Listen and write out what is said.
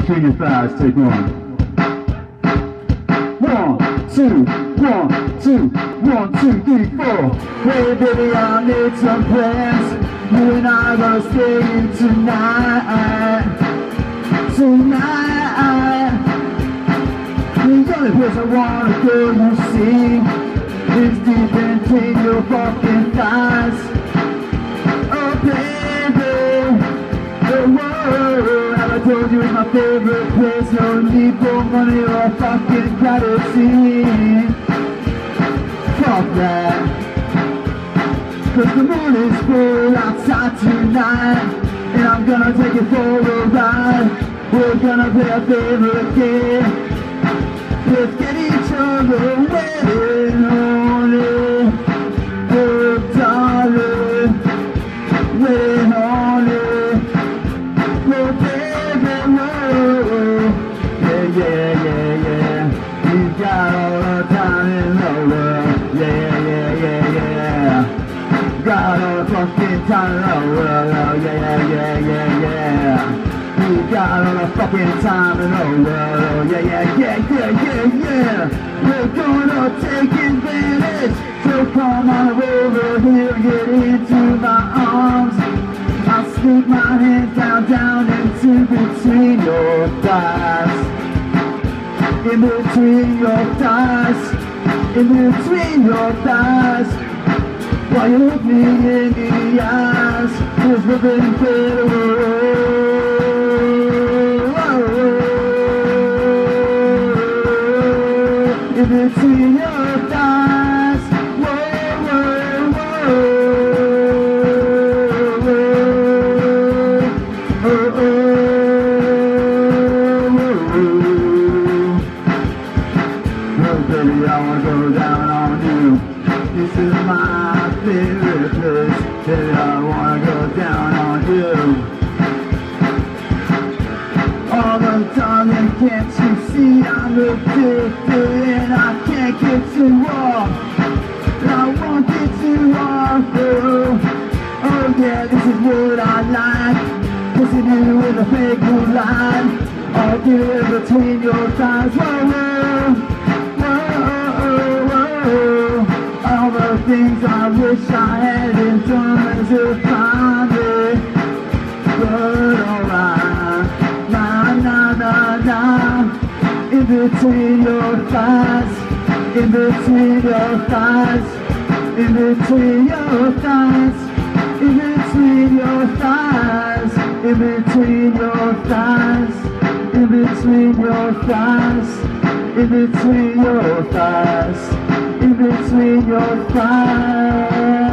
between your thighs. Take one. One, two, one, two, one, two, three, four. Hey baby, I need some plans. You and I are staying tonight. Tonight. The only place I wanna go, you see, is deep into your fucking thighs. Oh baby, whoa, have I told you it's my favorite place? No need for money or fucking privacy. Fuck that. Cause the moon is full outside tonight And I'm gonna take you for a ride We're gonna play a favorite game Let's get Got all the fucking time in the world oh, Yeah, yeah, yeah, yeah, yeah you got all the fucking time world Oh yeah, yeah, yeah, yeah, yeah, yeah We're gonna take advantage So come on over here, get into my arms I'll sneak my hands down, down into between your thighs In between your thighs In between your thighs While you look me in the eyes There's nothing better in between your thighs. Whoa, whoa, whoa. whoa. Oh, oh, oh. Oh, baby, I wanna go down on you. This is my favorite place. Baby, I wanna go down on you. All the time and can't you see I'm addicted and I can't get you off. I won't get you off oh, oh yeah this is what I like. Kissing you with a fake blue line. In between your thighs whoa, whoa, things I wish I hadn't done to find me But alright na na na na. In between your thighs In between your thighs In between your thighs In between your thighs In between your thighs In between your thighs In between your thighs with your smile.